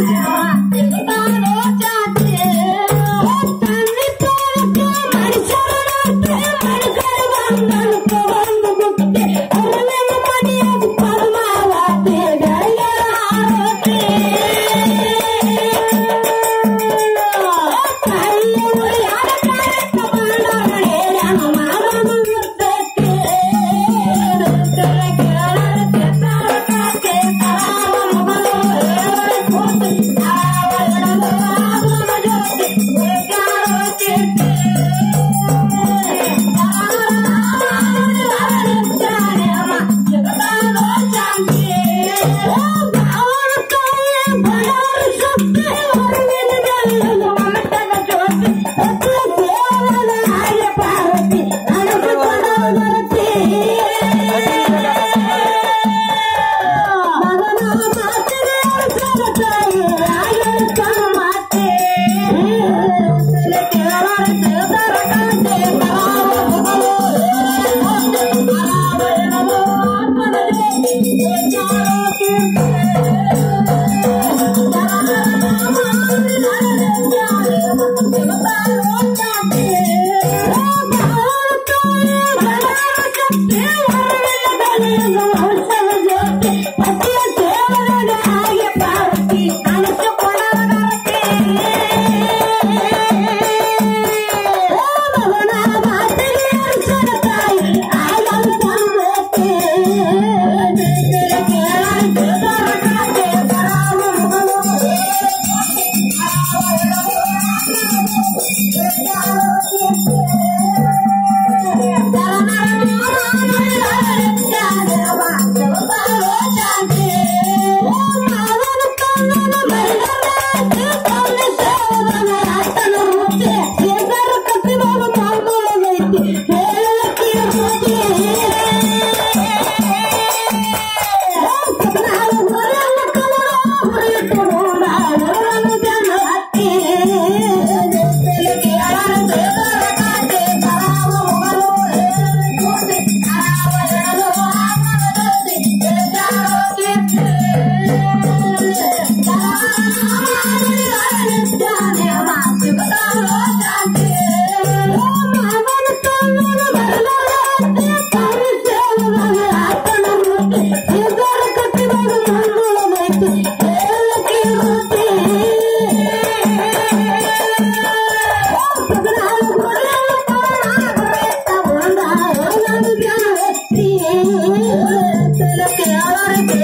Yeah. Thank you. Good time. Te lo quiero.